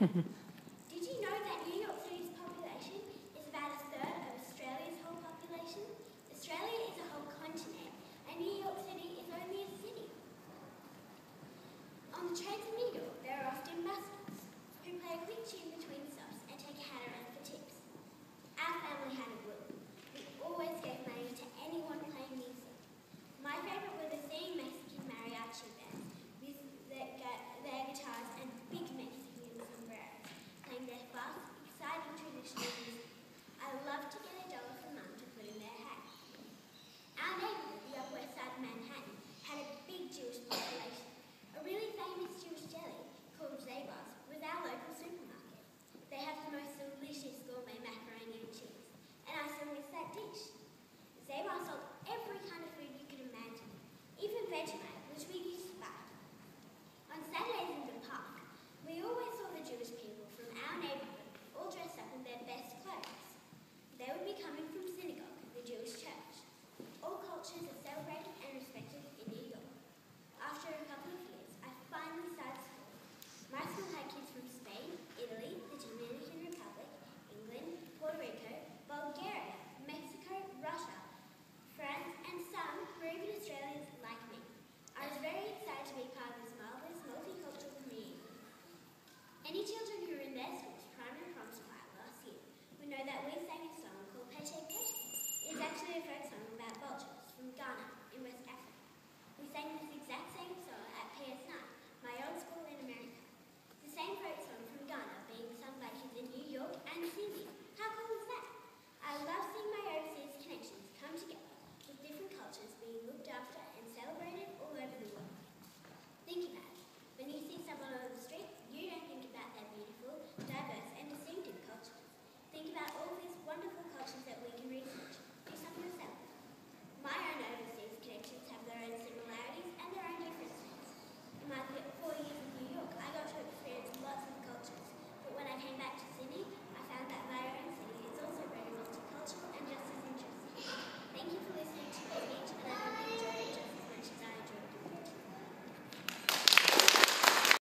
Mm-hmm.